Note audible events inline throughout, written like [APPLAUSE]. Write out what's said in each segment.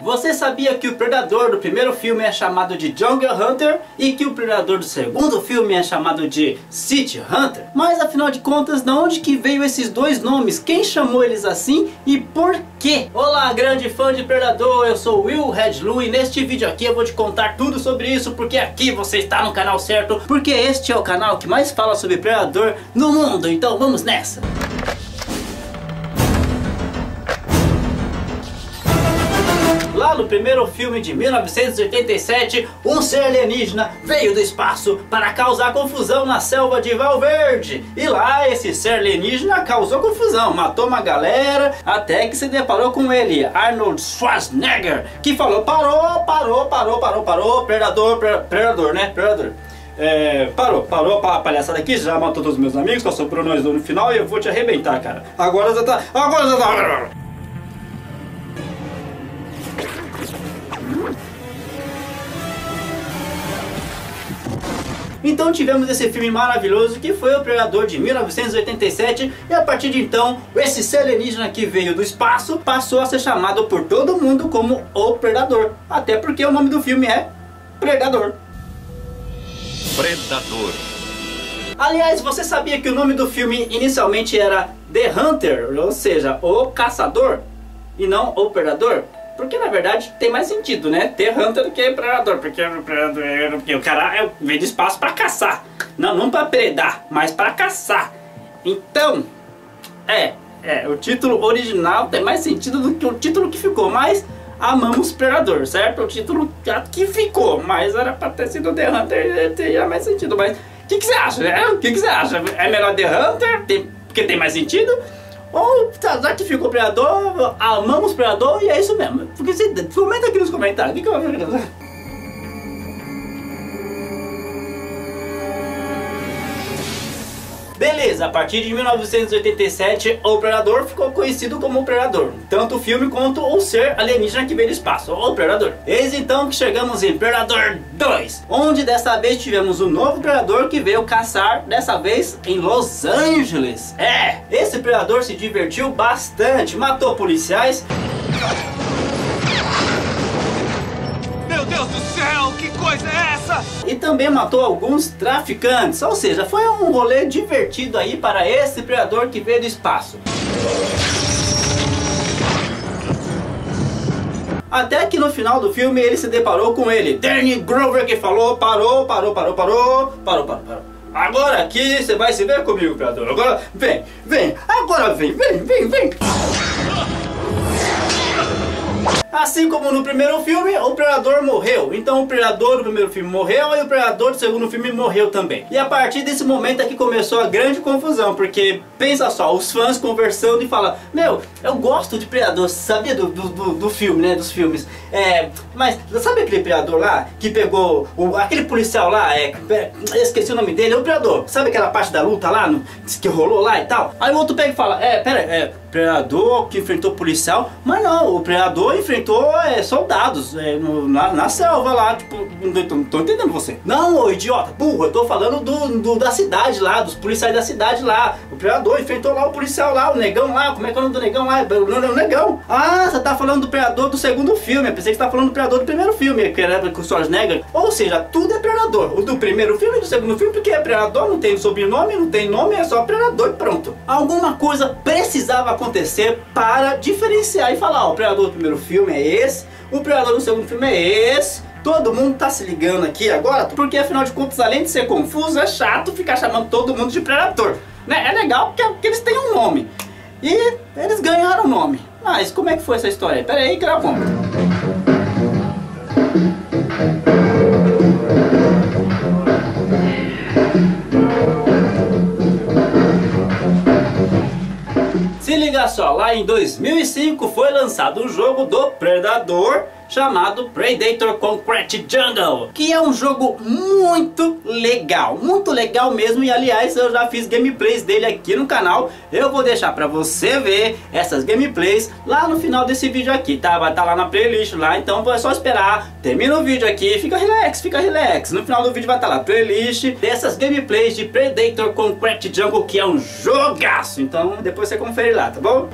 Você sabia que o predador do primeiro filme é chamado de Jungle Hunter e que o predador do segundo filme é chamado de City Hunter? Mas afinal de contas, de onde que veio esses dois nomes? Quem chamou eles assim e por quê? Olá, grande fã de Predador, eu sou Will Redlu e neste vídeo aqui eu vou te contar tudo sobre isso porque aqui você está no canal certo, porque este é o canal que mais fala sobre Predador no mundo, então vamos nessa! No primeiro filme de 1987, um ser alienígena veio do espaço para causar confusão na selva de Valverde. E lá esse ser alienígena causou confusão, matou uma galera, até que se deparou com ele, Arnold Schwarzenegger, que falou: parou, parou, parou, parou, parou, predador, predador, né? Predador. É, parou, parou a palhaçada aqui, já matou todos os meus amigos, só sobrou nós no final e eu vou te arrebentar, cara. Agora já tá. Agora já tá. Então tivemos esse filme maravilhoso que foi o Predador de 1987 e a partir de então esse ser alienígena que veio do espaço passou a ser chamado por todo mundo como o Predador. Até porque o nome do filme é Predador. Predador. Aliás, você sabia que o nome do filme inicialmente era The Hunter, ou seja, o caçador, e não o predador? Porque na verdade tem mais sentido, né? Ter Hunter do que Predador. Porque, porque o cara é, vem de espaço para caçar. Não, não para predar, mas para caçar. Então, é, é, o título original tem mais sentido do que o título que ficou. Mas amamos Predador, certo? O título que ficou, mas era para ter sido The Hunter, teria mais sentido. Mas o que, que, você acha? Né? O que, que, você acha? É melhor The Hunter, tem, porque tem mais sentido? Ou já que ficou Predador, amamos Predador e é isso mesmo. Porque você comenta aqui nos comentários. O que, que eu vou fazer? Beleza, a partir de 1987, o Predador ficou conhecido como o Predador. Tanto o filme quanto o ser alienígena que veio do espaço, o Predador. Eis então que chegamos em Predador 2, onde dessa vez tivemos um novo Predador que veio caçar, dessa vez em Los Angeles. É, esse Predador se divertiu bastante, matou policiais... coisa é essa? E também matou alguns traficantes, ou seja, foi um rolê divertido aí para esse predador que veio do espaço. Até que no final do filme ele se deparou com ele, Danny Grover, que falou, parou, parou, parou, parou, parou, parou, parou. Agora aqui você vai se ver comigo, predador. Agora vem, vem, agora vem, vem, vem, vem. Assim como no primeiro filme, o Predador morreu. Então o Predador do primeiro filme morreu e o Predador do segundo filme morreu também. E a partir desse momento é que começou a grande confusão, porque pensa só, os fãs conversando e falam, meu, eu gosto de Predador, sabia do, do, do, filme, né, dos filmes. É, mas sabe aquele Predador lá, que pegou, o, aquele policial lá, é, esqueci o nome dele, é o Predador. Sabe aquela parte da luta lá, no, que rolou lá e tal? Aí o outro pega e fala, é, pera, é, Predador que enfrentou policial, mas não, o Predador enfrentou é, soldados é, no, na, na, selva lá, tipo, não tô, não tô, entendendo você. Não, ô idiota, burro, eu tô falando do, do, da cidade lá, dos policiais da cidade lá. O Predador enfrentou lá o policial lá, o negão lá, como é que é o nome do negão lá? O negão. Ah, você tá falando do Predador do segundo filme, eu pensei que você tá falando do Predador do primeiro filme, que era com o Schwarzenegger. Ou seja, tudo é Predador. O do primeiro filme e do segundo filme, porque é Predador, não tem sobrenome, não tem nome, é só Predador e pronto. Alguma coisa precisava acontecer para diferenciar e falar, ó, o Predador do primeiro filme é esse, o Predador do segundo filme é esse. Todo mundo tá se ligando aqui agora, porque afinal de contas, além de ser confuso, é chato ficar chamando todo mundo de Predador. Né? É legal porque, porque eles têm um nome. E eles ganharam o nome. Mas como é que foi essa história? Pera aí, gravamos. Se liga só, lá em 2005 foi lançado um jogo do Predador chamado Predator Concrete Jungle, que é um jogo muito legal, muito legal mesmo e aliás eu já fiz gameplays dele aqui no canal, eu vou deixar pra você ver essas gameplays lá no final desse vídeo aqui, tá? Vai estar tá lá na playlist lá, então é só esperar, termina o vídeo aqui, fica relax, fica relax, no final do vídeo vai estar tá lá playlist dessas gameplays de Predator Concrete Jungle, que é um jogaço, então depois você confere lá, tá bom?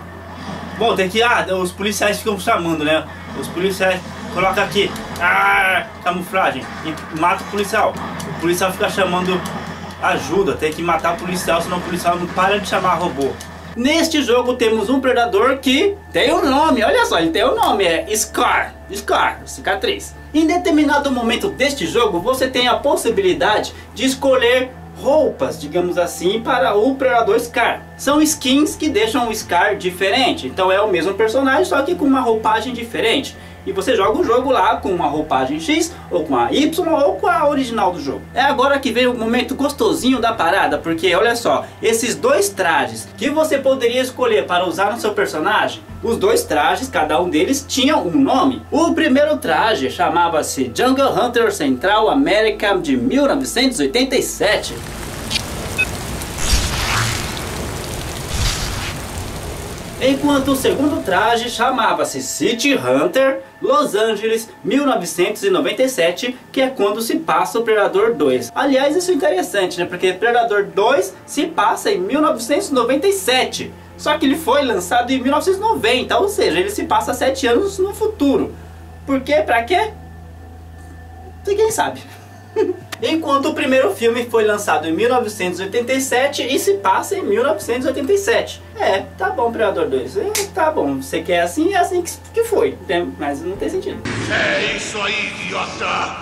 Bom, tem que, ah, os policiais ficam chamando, né? Os policiais colocam aqui, ah, camuflagem, e mata o policial. O policial fica chamando ajuda, tem que matar o policial, senão o policial não para de chamar robô. Neste jogo temos um predador que tem um nome, olha só, ele tem um nome, é Scar, Scar, cicatriz. Em determinado momento deste jogo, você tem a possibilidade de escolher roupas, digamos assim, para o Predador Scar. São skins que deixam o Scar diferente, então é o mesmo personagem, só que com uma roupagem diferente e você joga o jogo lá com uma roupagem X, ou com a Y, ou com a original do jogo. É agora que vem o momento gostosinho da parada, porque olha só, esses dois trajes que você poderia escolher para usar no seu personagem, os dois trajes, cada um deles tinha um nome. O primeiro traje chamava-se Jungle Hunter Central America de 1987. Enquanto o segundo traje chamava-se City Hunter Los Angeles 1997, que é quando se passa o Predador 2. Aliás, isso é interessante, né? Porque Predador 2 se passa em 1997. Só que ele foi lançado em 1990, ou seja, ele se passa 7 anos no futuro. Por quê? Pra quê? Ninguém sabe. [LAUGHS] Enquanto o primeiro filme foi lançado em 1987 e se passa em 1987. É, tá bom, Predador 2. É, tá bom, você quer assim, é assim que, foi. Mas não tem sentido. É isso aí, idiota!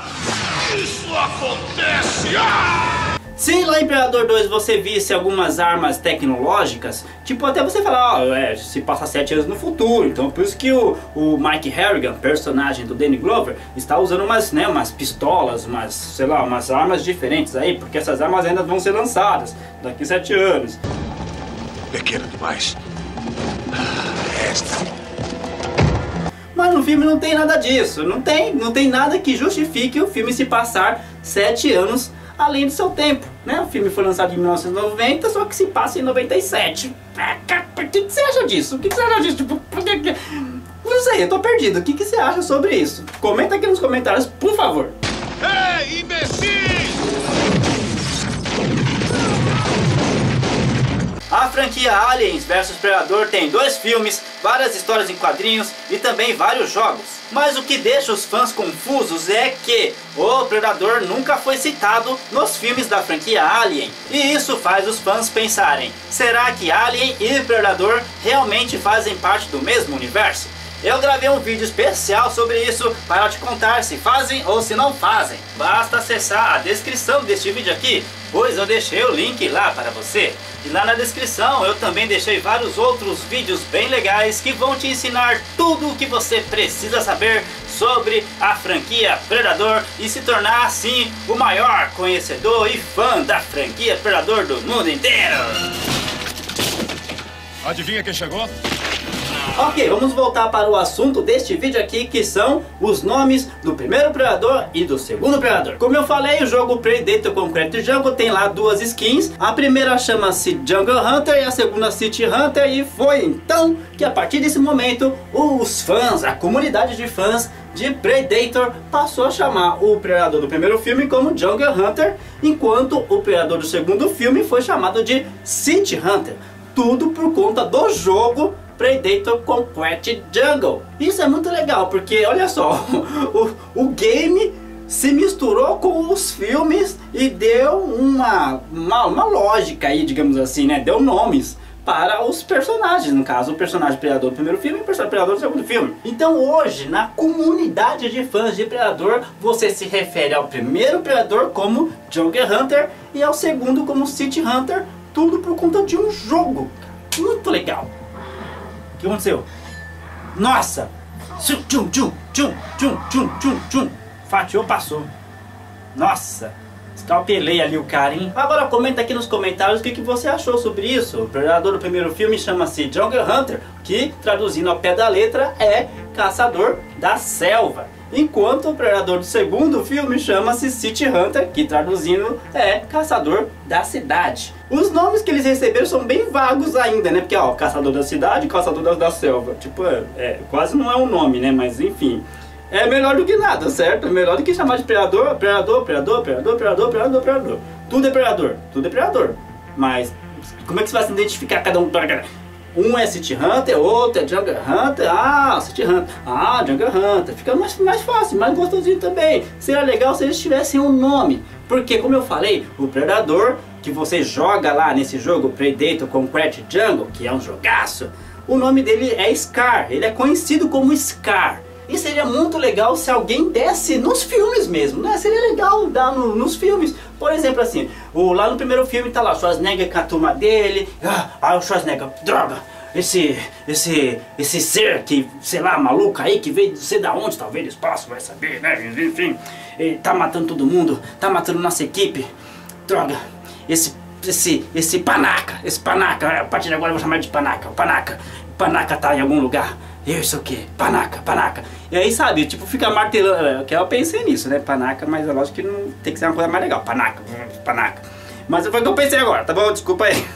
Isso acontece! Ah! Se lá em Predador 2 você visse algumas armas tecnológicas, tipo até você falar, ó, é, se passa 7 anos no futuro, então por isso que o, o Mike Harrigan, personagem do Danny Glover, está usando umas, né, umas pistolas, umas, sei lá, umas armas diferentes aí, porque essas armas ainda vão ser lançadas daqui a 7 anos. Pequeno demais. Ah, esta. Mas no filme não tem nada disso, não tem, não tem nada que justifique o filme se passar 7 anos além do seu tempo. Né? O filme foi lançado em 1990, só que se passa em 97. O que, você acha disso? O que, você acha disso? Tipo, não sei, eu tô perdido. O que, que você acha sobre isso? Comenta aqui nos comentários, por favor. Ei, imbecil! A franquia Aliens vs Predador tem dois filmes, várias histórias em quadrinhos e também vários jogos. Mas o que deixa os fãs confusos é que o Predador nunca foi citado nos filmes da franquia Alien. E isso faz os fãs pensarem, será que Alien e Predador realmente fazem parte do mesmo universo? Eu gravei um vídeo especial sobre isso para te contar se fazem ou se não fazem. Basta acessar a descrição deste vídeo aqui, pois eu deixei o link lá para você. E lá na descrição eu também deixei vários outros vídeos bem legais que vão te ensinar tudo o que você precisa saber sobre a franquia Predador e se tornar assim o maior conhecedor e fã da franquia Predador do mundo inteiro. Adivinha quem chegou? Ok, vamos voltar para o assunto deste vídeo aqui, que são os nomes do primeiro Predador e do segundo Predador. Como eu falei, o jogo Predator Concrete Jungle tem lá duas skins. A primeira chama-se Jungle Hunter e a segunda City Hunter. E foi então que a partir desse momento, os fãs, a comunidade de fãs de Predator passou a chamar o Predador do primeiro filme como Jungle Hunter, enquanto o Predador do segundo filme foi chamado de City Hunter. Tudo por conta do jogo Predator Concrete Jungle. Isso é muito legal, porque olha só, [LAUGHS] o, o game se misturou com os filmes e deu uma, uma, uma, lógica aí, digamos assim, né? Deu nomes para os personagens, no caso o personagem Predador do primeiro filme e o personagem Predador do segundo filme. Então hoje, na comunidade de fãs de Predador, você se refere ao primeiro Predador como Jungle Hunter e ao segundo como City Hunter, tudo por conta de um jogo. Muito legal que aconteceu? Nossa! Tchum, tchum, tchum, tchum, tchum, tchum, tchum. Fatiou, passou. Nossa! Escalpelei ali o cara, hein? Agora comenta aqui nos comentários o que, que você achou sobre isso. O predador do primeiro filme chama-se Jungle Hunter, que traduzindo ao pé da letra é Caçador da Selva. Enquanto o predador do segundo filme chama-se City Hunter, que traduzindo é Caçador da Cidade. Os nomes que eles receberam são bem vagos ainda, né? Porque, ó, Caçador da Cidade Caçador da, da Selva. Tipo, é, é, quase não é um nome, né? Mas, enfim. É melhor do que nada, certo? É melhor do que chamar de predador, predador, predador, predador, predador, predador, predador. Tudo é predador, tudo é predador. Mas, como é que você vai se identificar cada um? Um é City Hunter, outro é Jungle Hunter. Ah, City Hunter. Ah, Jungle Hunter. Fica mais, mais fácil, mais gostosinho também. Seria legal se eles tivessem um nome. Porque, como eu falei, o Predador que você joga lá nesse jogo Predator Concrete Jungle, que é um jogaço, o nome dele é Scar. Ele é conhecido como Scar. E seria muito legal se alguém desse nos filmes mesmo, né? Seria legal dar no, nos filmes. Por exemplo, assim, o, lá no primeiro filme tá lá Schwarzenegger com a turma dele. Ah, ah, o Schwarzenegger, droga, esse, esse, esse ser que, sei lá, maluco aí, que veio não sei da onde, talvez do espaço, vai saber, né? Enfim, ele tá matando todo mundo, tá matando nossa equipe. Droga, esse, esse, esse panaca, esse panaca, a partir de agora eu vou chamar de panaca, panaca, panaca tá em algum lugar. Isso o que? Panaca, panaca. E aí, sabe, tipo, fica martelando. É, que eu pensei nisso, né? Panaca, mas é lógico que não tem que ser uma coisa mais legal. Panaca, panaca. Mas foi o que eu pensei agora, tá bom? Desculpa aí.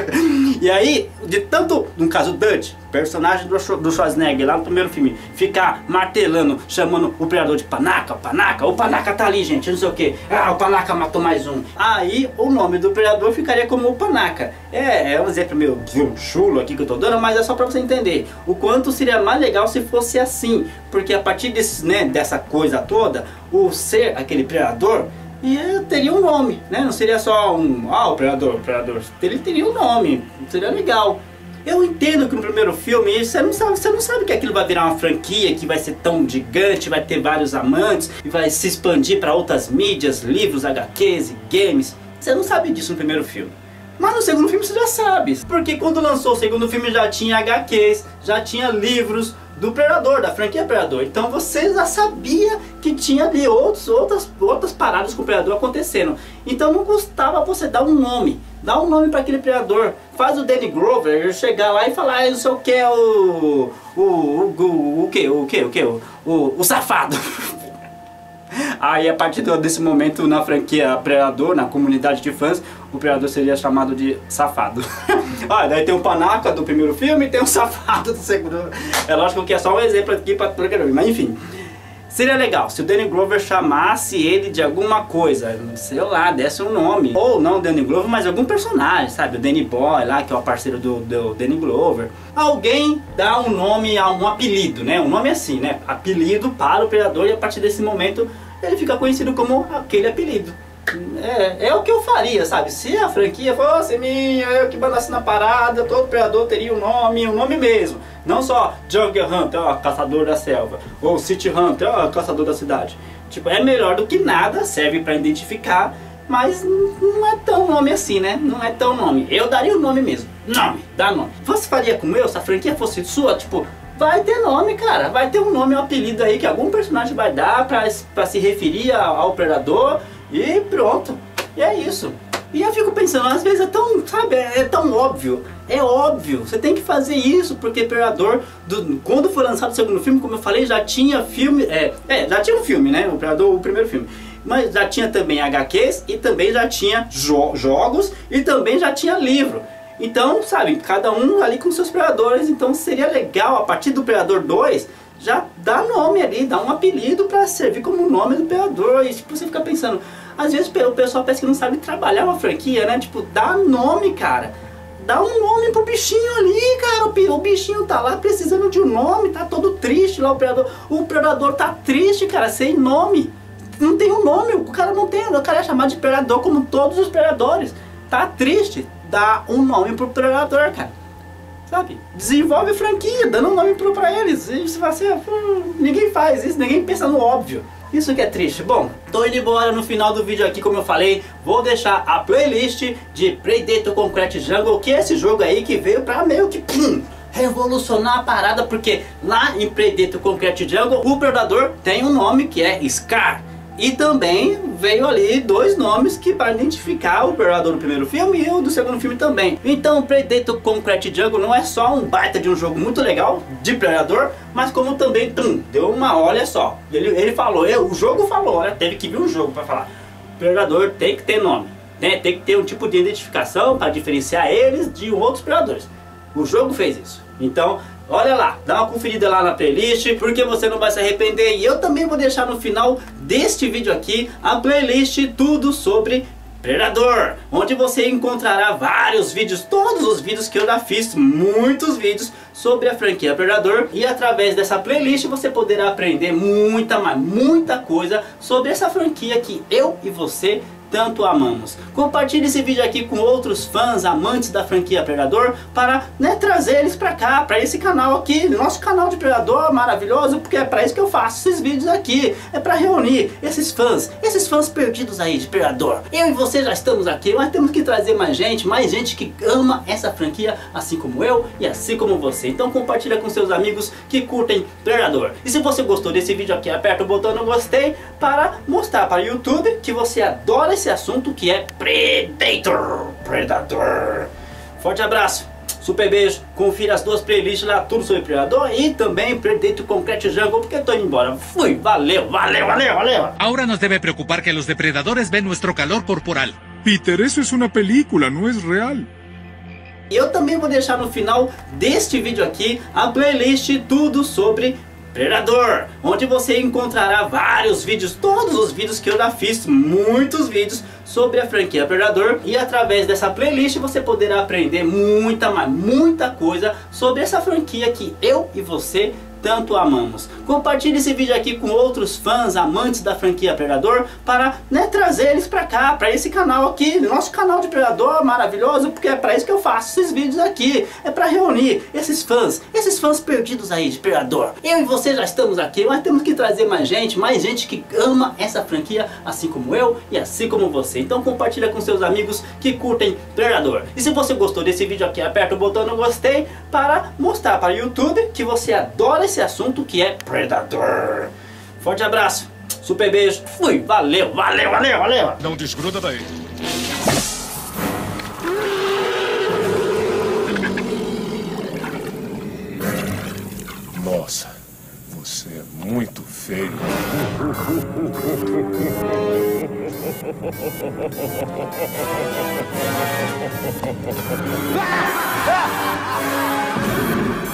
[LAUGHS] e aí, de tanto, no caso Dutch, personagem do, do Schwarzenegger lá no primeiro filme, ficar martelando, chamando o Predador de Panaca, Panaca, o Panaca tá ali, gente, não sei o que. Ah, o Panaca matou mais um. Aí o nome do Predador ficaria como o Panaca. É, é um exemplo meio chulo aqui que eu tô dando, mas é só pra você entender o quanto seria mais legal se fosse assim. Porque a partir desse, né, dessa coisa toda, o ser, aquele Predador, e teria um nome, né? Não seria só um, ah, o Predador, o Predador. Ele teria um nome, seria legal. Eu entendo que no primeiro filme você não sabe, você não sabe que aquilo vai virar uma franquia que vai ser tão gigante, vai ter vários amantes e vai se expandir para outras mídias, livros, HQs e games. Você não sabe disso no primeiro filme. Mas no segundo filme você já sabe, porque quando lançou o segundo filme já tinha HQs, já tinha livros, do Predador, da franquia Predador. Então você já sabia que tinha ali outros, outras, outras paradas com o Predador acontecendo. Então não custava você dar um nome. Dá um nome para aquele Predador. Faz o Danny Grover chegar lá e falar, ah, não sei o que é o. O, o, o, o que? O que? O que? O, o, o safado. [LAUGHS] Aí a partir desse momento na franquia Predador, na comunidade de fãs, o Predador seria chamado de safado. Olha, [LAUGHS] daí tem o panaca do primeiro filme e tem o [LAUGHS] safado do segundo. É lógico que é só um exemplo aqui para mas enfim. Seria legal se o Danny Glover chamasse ele de alguma coisa, sei lá, desse um nome. Ou não Danny Glover, mas algum personagem, sabe? O Danny Boy lá, que é o parceiro do, do Danny Glover. Alguém dá um nome, um apelido, né? Um nome assim, né? Apelido para o Predador e a partir desse momento ele fica conhecido como aquele apelido. É, é o que eu faria, sabe? Se a franquia fosse minha, eu que mandasse na parada, todo predador teria um nome, um nome mesmo. Não só Jungle Hunter, ó, caçador da selva, ou City Hunter, ó, caçador da cidade. Tipo, é melhor do que nada, serve para identificar, mas não é tão nome assim, né? Não é tão nome. Eu daria o nome mesmo. Nome, dá nome. Você faria como eu, se a franquia fosse sua, tipo, vai ter nome, cara. Vai ter um nome, um apelido aí que algum personagem vai dar pra, se referir ao predador e pronto. E é isso. E eu fico pensando, às vezes é tão, sabe, é tão óbvio. É óbvio, você tem que fazer isso, porque Predador, do, quando foi lançado o segundo filme, como eu falei, já tinha filme, é, é já tinha um filme, né, o Predador, o primeiro filme. Mas já tinha também HQs e também já tinha jo jogos e também já tinha livro. Então, sabe, cada um ali com seus predadores, então seria legal a partir do Predador 2 já dar nome ali, dar um apelido para servir como nome do predador. E tipo, você fica pensando, às vezes o pessoal parece que não sabe trabalhar uma franquia, né? Tipo, dá nome, cara. Dá um nome pro bichinho ali, cara. O bichinho tá lá precisando de um nome, tá todo triste lá o predador. O predador tá triste, cara, sem nome. Não tem um nome, o cara não tem, o cara é chamado de predador como todos os predadores. Tá triste, dá um nome pro predador, cara. Sabe? Desenvolve franquia, dando um nome pro, pra eles. E você fala assim, ah, ninguém faz isso, ninguém pensa no óbvio. Isso que é triste. Bom, tô indo embora no final do vídeo aqui, como eu falei, vou deixar a playlist de Predator Concrete Jungle, que é esse jogo aí que veio pra meio que pum, revolucionar a parada, porque lá em Predator Concrete Jungle, o Predador tem um nome que é Scar. E também veio ali dois nomes que para identificar o Predador do primeiro filme e o do segundo filme também. Então Predator Concrete Jungle não é só um baita de um jogo muito legal de Predador, mas como também tum, deu uma olha só. Ele, ele falou, o jogo falou, né? teve que vir um jogo para falar. Predador tem que ter nome, né? tem que ter um tipo de identificação para diferenciar eles de outros predadores. O jogo fez isso. Então Olha lá, dá uma conferida lá na playlist, porque você não vai se arrepender. E eu também vou deixar no final deste vídeo aqui a playlist tudo sobre Predador, onde você encontrará vários vídeos, todos os vídeos que eu já fiz, muitos vídeos sobre a franquia Predador e através dessa playlist você poderá aprender muita, mas muita coisa sobre essa franquia que eu e você tanto amamos. Compartilhe esse vídeo aqui com outros fãs, amantes da franquia Predador, para né, trazer eles para cá, para esse canal aqui, nosso canal de Predador maravilhoso, porque é para isso que eu faço esses vídeos aqui, é para reunir esses fãs, esses fãs perdidos aí de Predador. Eu e você já estamos aqui, mas temos que trazer mais gente, mais gente que ama essa franquia, assim como eu e assim como você. Então compartilha com seus amigos que curtem Predador. E se você gostou desse vídeo aqui, aperta o botão no gostei para mostrar para o YouTube que você adora esse esse assunto que é Predator. Predador. Forte abraço. Super beijo, confira as duas playlists lá, tudo sobre Predador e também Predator Concrete Jungle, porque eu tô indo embora. Fui, valeu, valeu, valeu, valeu. Ahora nos debe preocupar que los depredadores ven nuestro calor corporal. Peter, eso es una película, no es real. Eu também vou deixar no final deste vídeo aqui a playlist tudo sobre Predador, onde você encontrará vários vídeos, todos os vídeos que eu já fiz, muitos vídeos sobre a franquia Predador. E através dessa playlist você poderá aprender muita, mas muita coisa sobre essa franquia que eu e você tanto amamos. Compartilhe esse vídeo aqui com outros fãs, amantes da franquia Predador, para né, trazer eles para cá, para esse canal aqui, nosso canal de Predador maravilhoso, porque é para isso que eu faço esses vídeos aqui, é para reunir esses fãs, esses fãs perdidos aí de Predador. Eu e você já estamos aqui, mas temos que trazer mais gente, mais gente que ama essa franquia, assim como eu e assim como você. Então compartilha com seus amigos que curtem Predador. E se você gostou desse vídeo aqui, aperta o botão no gostei para mostrar para o YouTube que você adora esse assunto que é Predador. Forte abraço, super beijo, fui, valeu, valeu, valeu, valeu. Não desgruda daí. Nossa, você é muito feio. Ah! [LAUGHS]